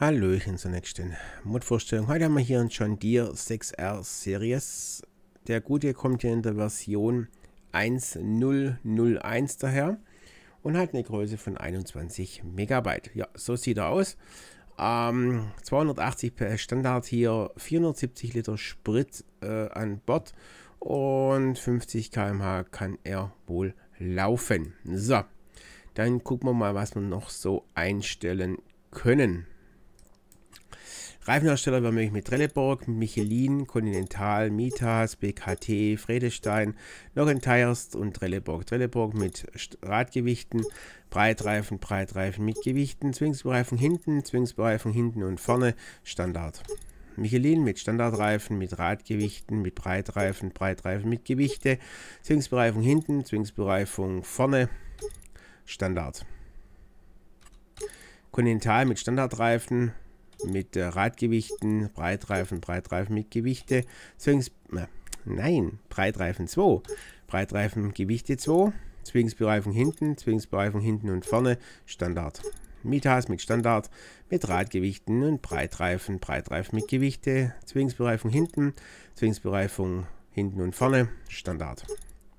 Hallöchen zur nächsten Modvorstellung. Heute haben wir hier einen John Deere 6R Series. Der gute kommt hier in der Version 1001 daher und hat eine Größe von 21 Megabyte. Ja, so sieht er aus. Ähm, 280 PS Standard hier, 470 Liter Sprit äh, an Bord und 50 km/h kann er wohl laufen. So, dann gucken wir mal, was wir noch so einstellen können. Reifenhersteller wäre möglich mit Trelleborg, Michelin, Continental, Mitas, BKT, Fredestein, Nocken Tires und Trelleborg. Trelleborg mit Radgewichten, Breitreifen, Breitreifen mit Gewichten, Zwingsbereifung hinten, Zwingsbereifung hinten und vorne, Standard. Michelin mit Standardreifen, mit Radgewichten, mit Breitreifen, Breitreifen mit Gewichte, Zwingsbereifung hinten, Zwingsbereifung vorne, Standard. Continental mit Standardreifen, mit äh, Radgewichten, Breitreifen, Breitreifen mit Gewichte, Zwings, nein, Breitreifen 2, Breitreifen Gewichte 2, Zwingsbereifung hinten, Zwingsbereifung hinten und vorne, Standard. Mitas mit Standard, mit Radgewichten und Breitreifen, Breitreifen mit Gewichte, Zwingsbereifung hinten, Zwingsbereifung hinten und vorne, Standard.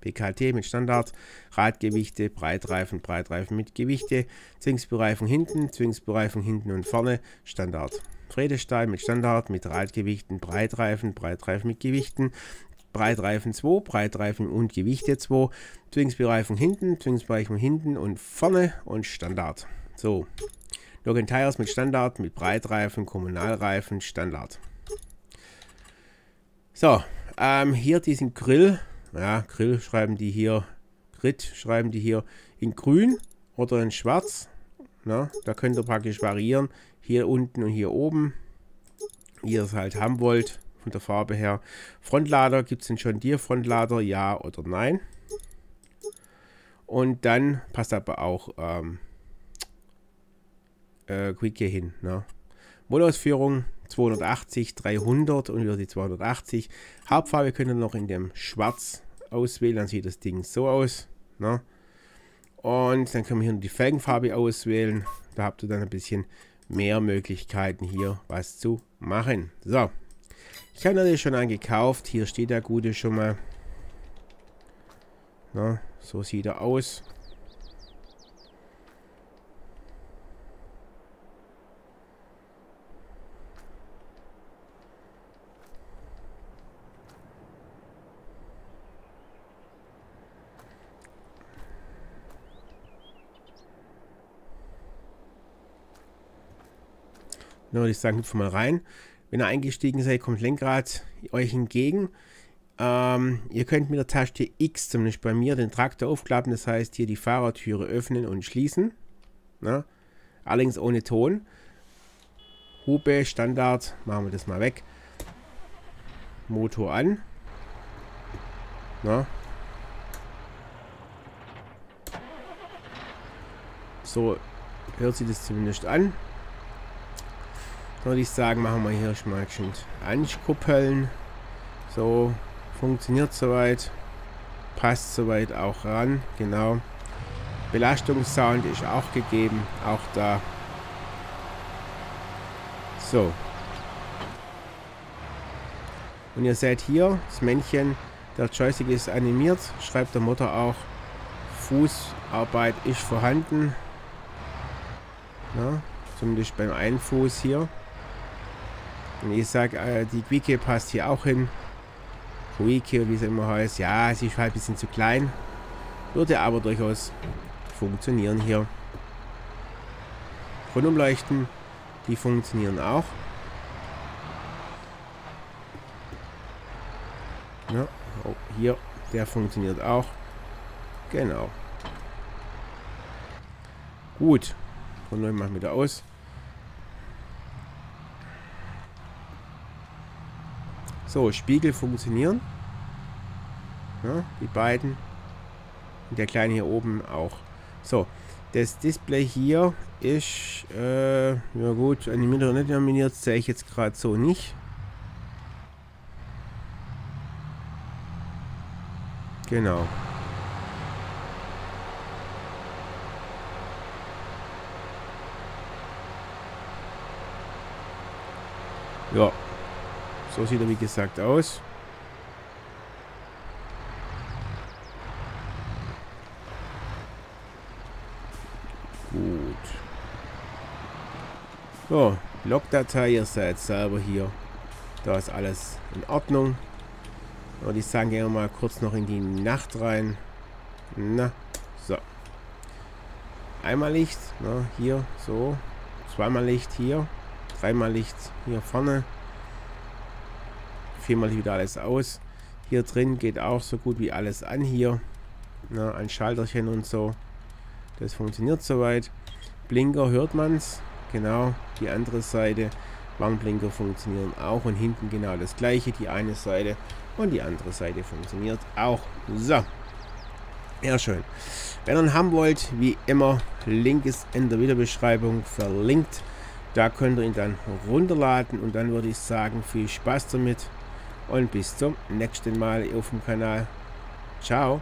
BKT mit Standard, Radgewichte, Breitreifen, Breitreifen mit Gewichte, Zwingsbereifung hinten, Zwingsbereifung hinten und vorne, Standard. Fredestein mit Standard, mit Radgewichten, Breitreifen, Breitreifen mit Gewichten, Breitreifen 2, Breitreifen und Gewichte 2, Zwingsbereifung hinten, Zwingsbereifung hinten und vorne und Standard. So, Login Tires mit Standard, mit Breitreifen, Kommunalreifen, Standard. So, ähm, hier diesen Grill ja, Grill schreiben die hier, Grid schreiben die hier in grün oder in schwarz. Na, da könnt ihr praktisch variieren. Hier unten und hier oben. Wie ihr es halt haben wollt, von der Farbe her. Frontlader, gibt es denn schon dir Frontlader, ja oder nein? Und dann passt aber auch ähm, äh, Quick hier hin. Ne? Modeausführung 280, 300 und wieder die 280. Hauptfarbe könnt ihr noch in dem Schwarz auswählen, dann sieht das Ding so aus. Ne? Und dann können wir hier die Felgenfarbe auswählen. Da habt ihr dann ein bisschen mehr Möglichkeiten hier was zu machen. So, ich habe natürlich schon einen gekauft. Hier steht der gute schon mal. Na, so sieht er aus. Dann würde ich sagen, hüpfen mal rein. Wenn ihr eingestiegen seid, kommt Lenkrad euch entgegen. Ähm, ihr könnt mit der Taste X, zumindest bei mir, den Traktor aufklappen. Das heißt, hier die Fahrertüre öffnen und schließen. Na? Allerdings ohne Ton. Hupe, Standard, machen wir das mal weg. Motor an. Na? So hört sich das zumindest an würde ich sagen, machen wir hier schon mal ankuppeln. So, funktioniert soweit. Passt soweit auch ran, genau. Belastungssound ist auch gegeben, auch da. So. Und ihr seht hier, das Männchen, der Joystick ist animiert, schreibt der Mutter auch, Fußarbeit ist vorhanden. Ja, zumindest beim einen Fuß hier. Und ich sage, äh, die Quicke passt hier auch hin. Quicke, wie es immer heißt. Ja, sie ist halt ein bisschen zu klein. Würde aber durchaus funktionieren hier. Rundumleuchten, die funktionieren auch. Ja, oh, hier, der funktioniert auch. Genau. Gut. Und dann machen wir wieder aus. So, Spiegel funktionieren. Ja, die beiden. Und der kleine hier oben auch. So, das Display hier ist, äh, ja gut, animiert oder nicht animiert, sehe ich jetzt gerade so nicht. Genau. Ja, so sieht er wie gesagt aus. Gut. So, Logdatei, ihr seid selber hier. Da ist alles in Ordnung. Und ich sage gerne mal kurz noch in die Nacht rein. Na, so. Einmal Licht, na, hier, so. Zweimal Licht hier. Dreimal Licht hier vorne. Viermal wieder alles aus. Hier drin geht auch so gut wie alles an hier. Na, ein Schalterchen und so. Das funktioniert soweit. Blinker hört man es. Genau, die andere Seite. Warnblinker funktionieren auch und hinten genau das gleiche. Die eine Seite und die andere Seite funktioniert auch. So. Ja, schön. Wenn ihr ihn haben wollt, wie immer, Link ist in der Videobeschreibung verlinkt. Da könnt ihr ihn dann runterladen und dann würde ich sagen, viel Spaß damit und bis zum nächsten Mal auf dem Kanal. Ciao.